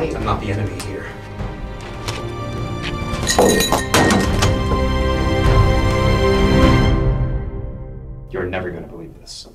I'm not the enemy here. You're never gonna believe this.